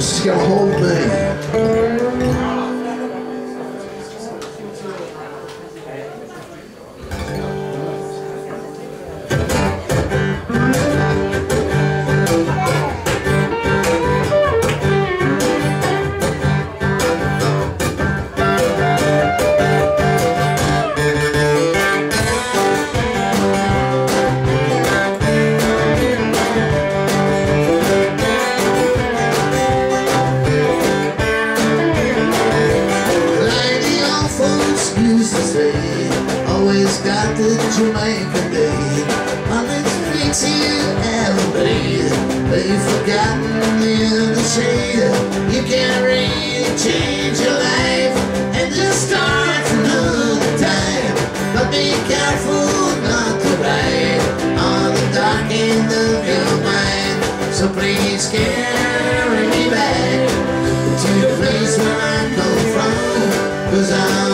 She's gonna hold me. Got the Jamaican day. On the streets you ever made, but you've forgotten in the shade. You can't really change your life and just start another time. But be careful not to ride on the dark end of your mind. So please carry me back to the place where I come from Cause I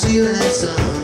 Days that are